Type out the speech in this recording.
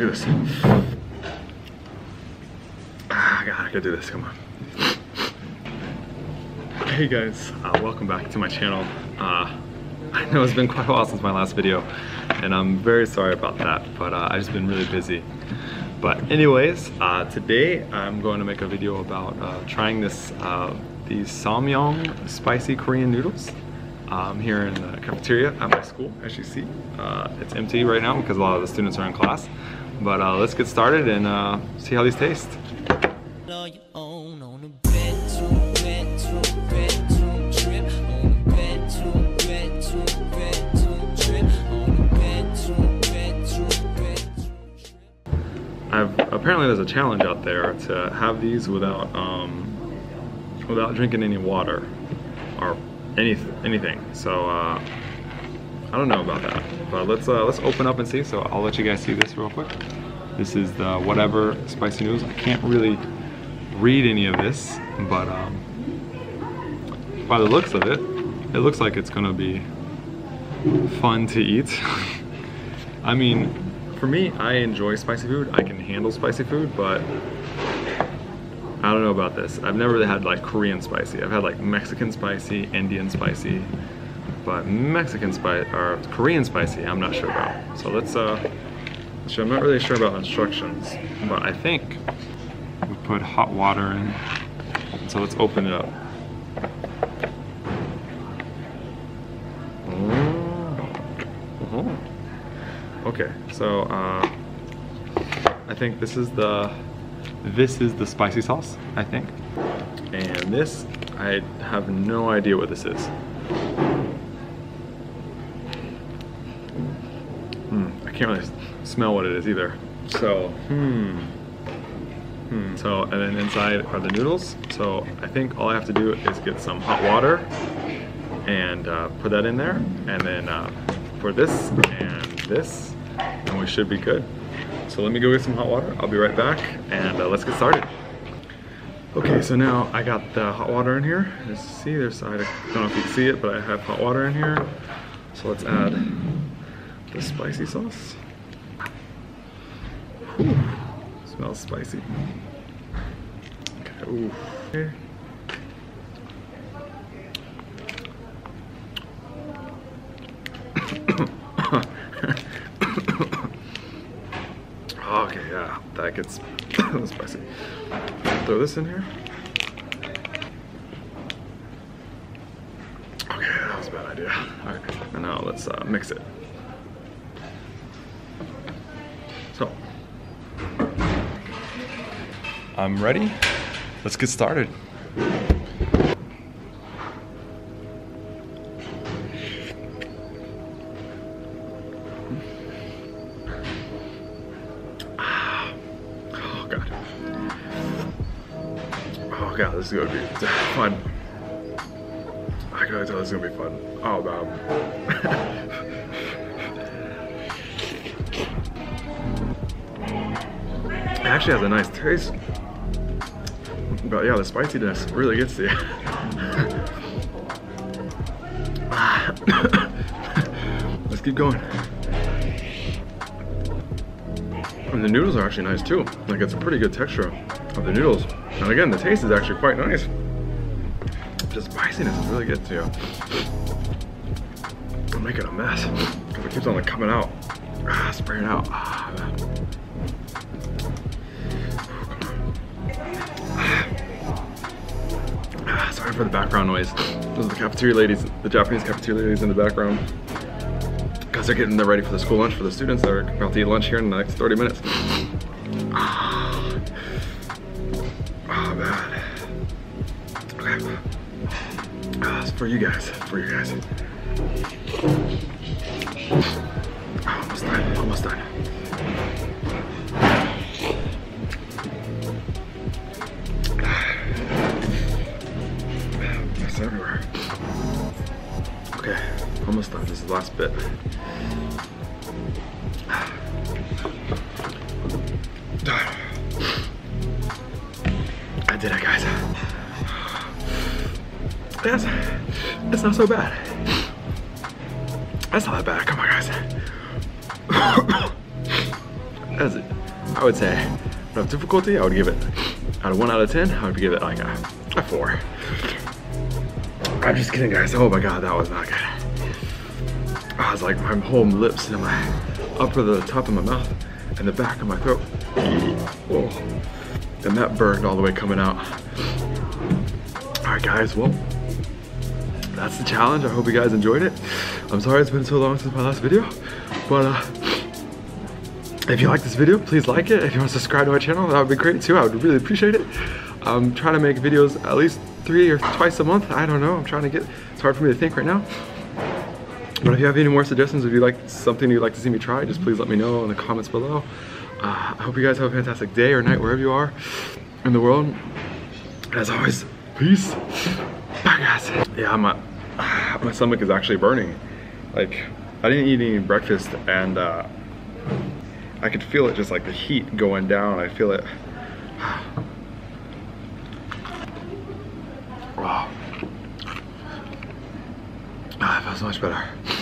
do this. Ah, God, I gotta do this, come on. Hey guys, uh, welcome back to my channel. Uh, I know it's been quite a while since my last video, and I'm very sorry about that, but uh, I've just been really busy. But anyways, uh, today I'm going to make a video about uh, trying this uh, these samyang spicy Korean noodles um, here in the cafeteria at my school, as you see. Uh, it's empty right now because a lot of the students are in class. But uh, let's get started and uh, see how these taste. I've apparently there's a challenge out there to have these without um, without drinking any water or any anything. So uh, I don't know about that, but let's uh, let's open up and see. So I'll let you guys see this real quick. This is the whatever spicy noodles. I can't really read any of this, but um, by the looks of it, it looks like it's gonna be fun to eat. I mean, for me, I enjoy spicy food. I can handle spicy food, but I don't know about this. I've never really had like Korean spicy. I've had like Mexican spicy, Indian spicy, but Mexican spicy or Korean spicy, I'm not sure about. So let's, uh, I'm not really sure about instructions, but I think we put hot water in. So let's open it up. Oh. Okay, so uh, I think this is the this is the spicy sauce, I think. And this, I have no idea what this is. Hmm, I can't really smell what it is either. So, hmm. Hmm. So, and then inside are the noodles. So I think all I have to do is get some hot water and uh, put that in there. And then uh, for this and this, and we should be good. So let me go get some hot water. I'll be right back and uh, let's get started. Okay, so now I got the hot water in here. As you see, there's, I don't know if you can see it, but I have hot water in here. So let's add the spicy sauce. Smells spicy. Okay, ooh. Okay. Okay, yeah, that gets spicy. Throw this in here. Okay, that was a bad idea. All right, and now let's uh, mix it. So, I'm ready. Let's get started. Oh, oh god, this is gonna be fun. I gotta tell this is gonna be fun. Oh man. Um, actually has a nice taste. But yeah, the spiciness really gets to you. Let's keep going. And the noodles are actually nice too. Like it's a pretty good texture of the noodles. And again, the taste is actually quite nice. The spiciness is really good too. I'm making a mess because it keeps on like coming out, ah, spraying out. Ah, for the background noise. Those are the cafeteria ladies, the Japanese cafeteria ladies in the background. Because they're getting ready for the school lunch for the students that are about to eat lunch here in the next 30 minutes. Ah, Oh, man. Okay. Uh, it's for you guys. For you guys. Oh, almost done. Almost done. Everywhere. Okay, almost done. This is the last bit. I did it, guys. That's, that's not so bad. That's not that bad. Come on, guys. that's it. I would say, difficulty, I would give it out of one out of 10, I would give it like a, a four. I'm just kidding guys. Oh my God, that was not good. I was like my whole lips and my upper the top of my mouth and the back of my throat. Oh, and that burned all the way coming out. All right guys, well, that's the challenge. I hope you guys enjoyed it. I'm sorry it's been so long since my last video, but uh, if you like this video, please like it. If you want to subscribe to my channel, that would be great too. I would really appreciate it. I'm trying to make videos at least three or twice a month. I don't know. I'm trying to get, it's hard for me to think right now. But if you have any more suggestions, if you like something you'd like to see me try, just please let me know in the comments below. Uh, I hope you guys have a fantastic day or night wherever you are in the world. As always, peace. Bye guys. Yeah, my, my stomach is actually burning. Like, I didn't eat any breakfast and uh, I could feel it just like the heat going down. I feel it. It feels much better.